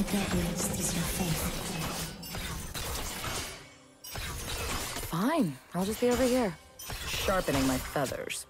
How deadliest is your faith? Fine, I'll just be over here, sharpening my feathers.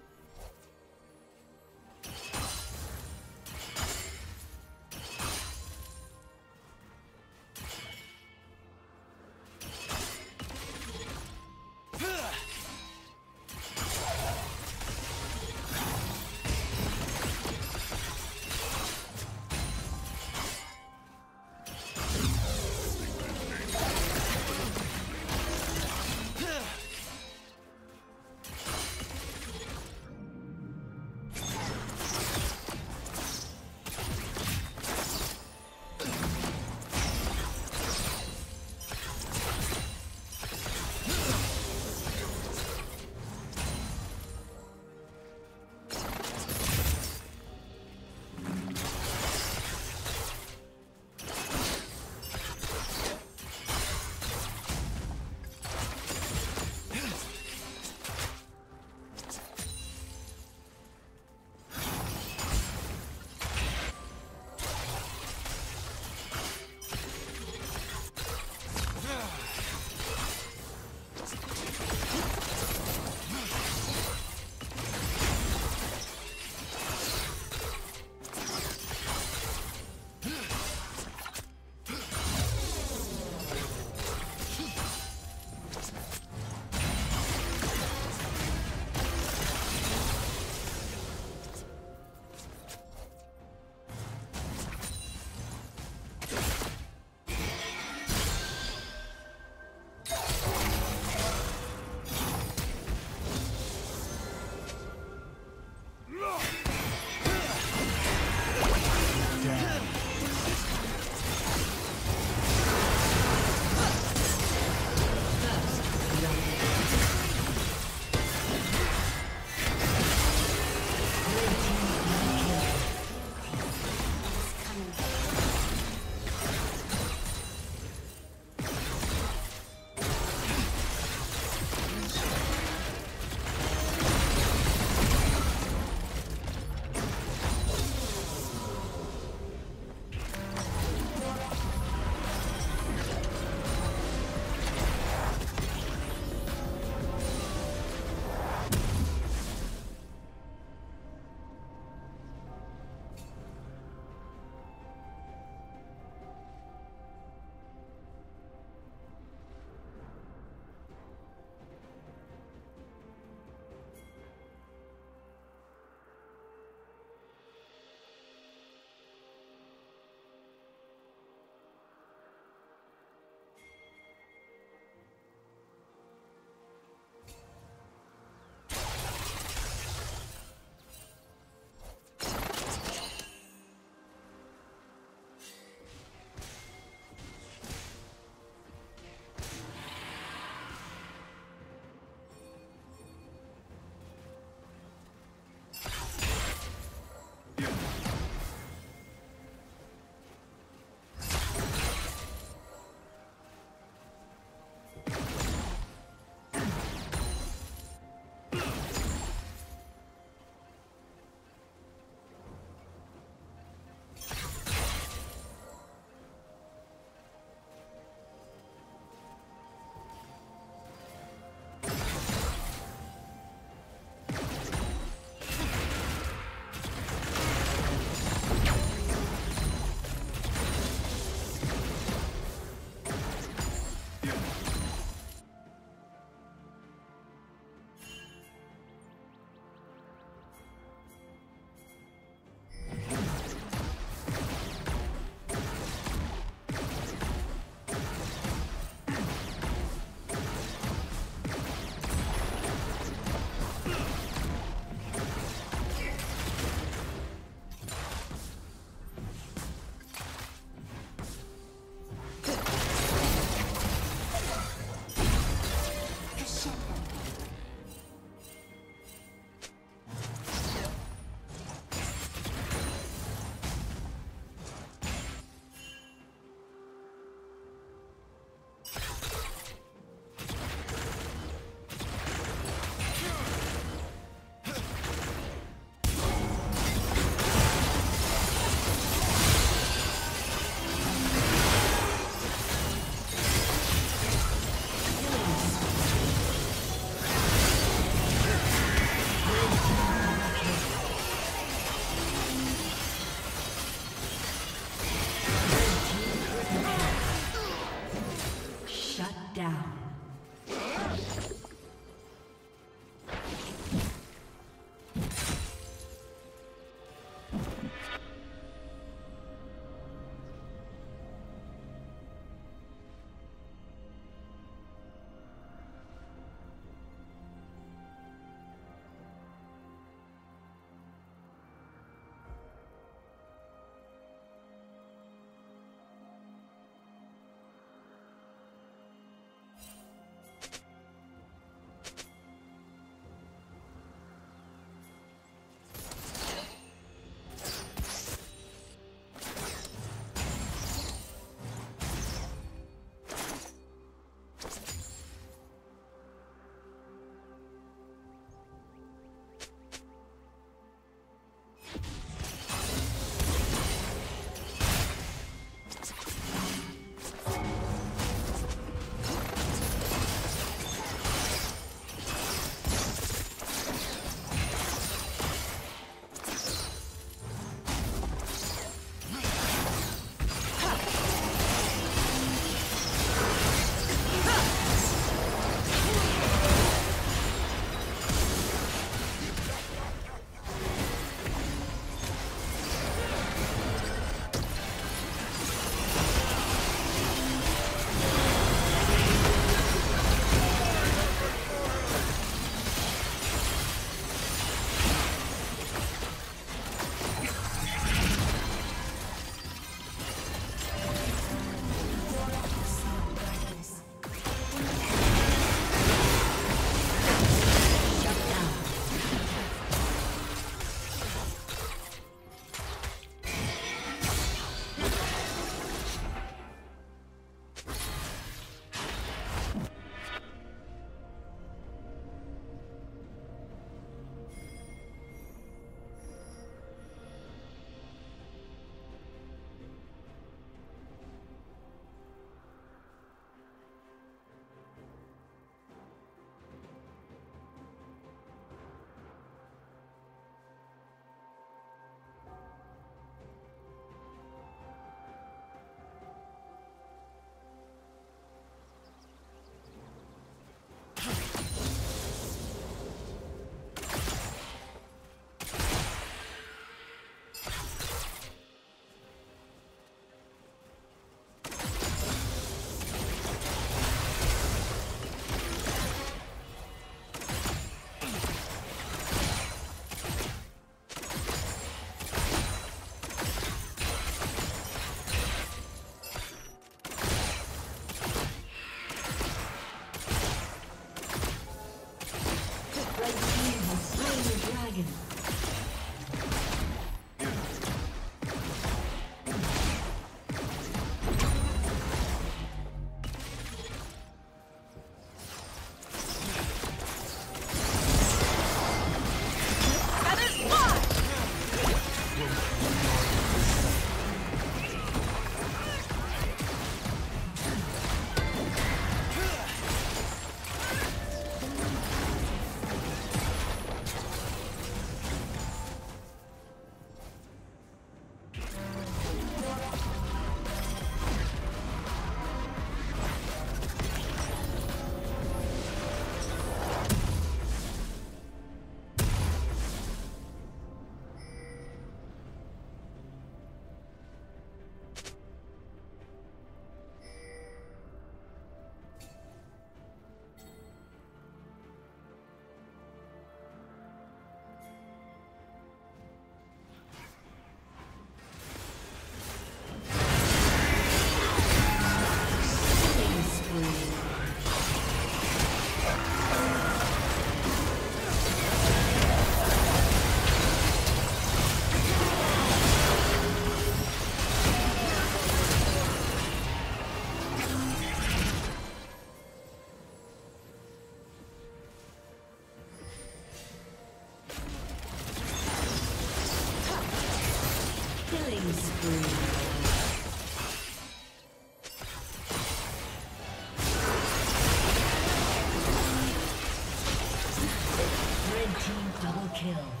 Kill.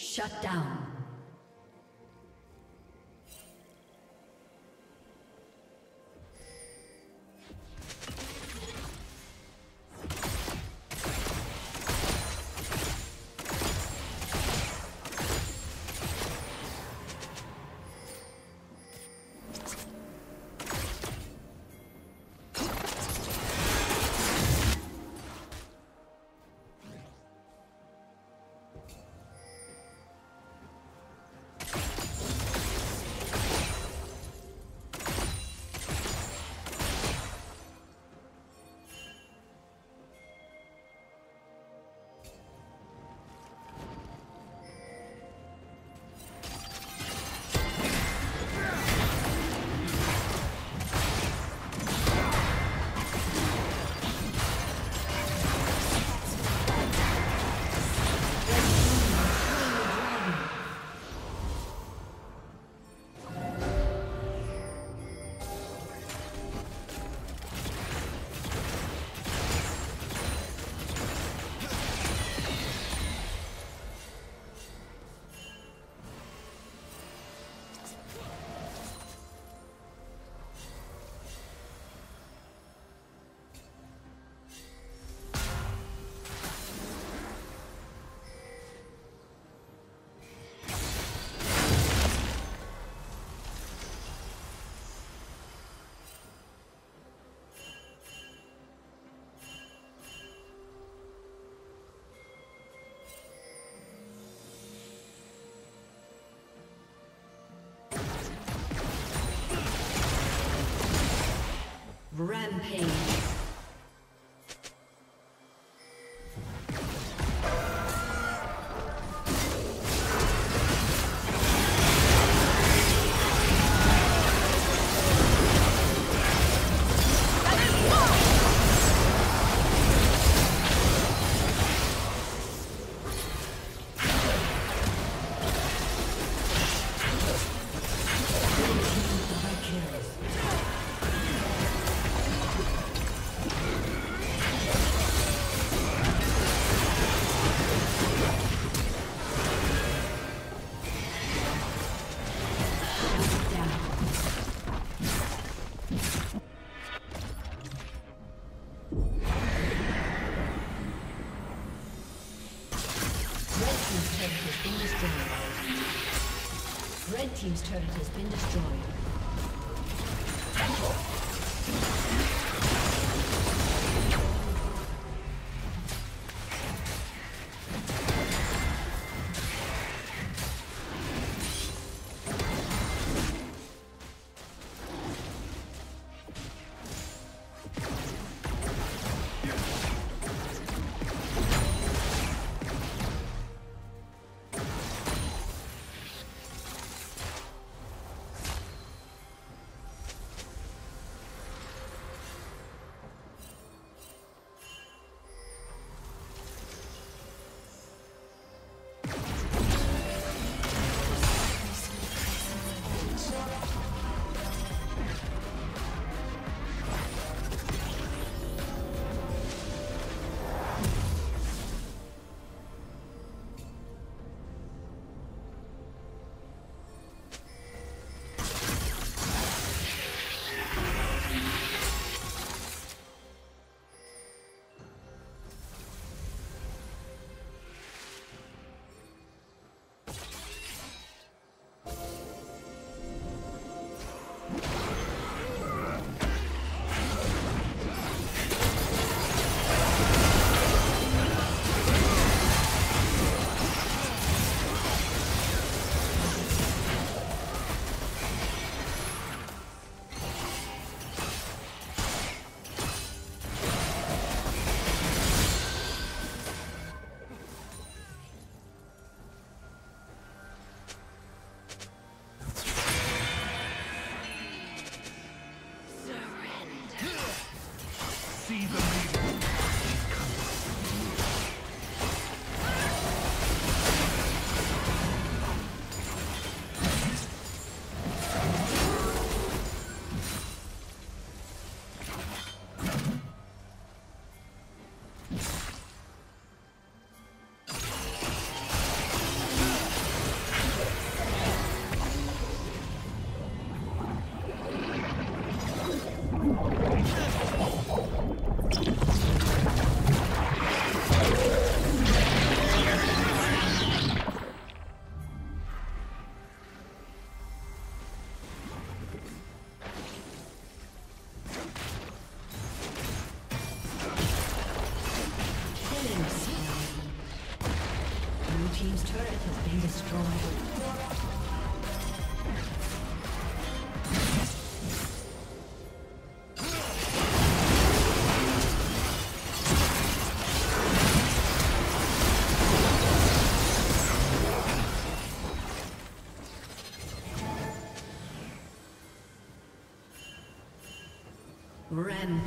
Shut down. Rampage.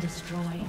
Destroyed.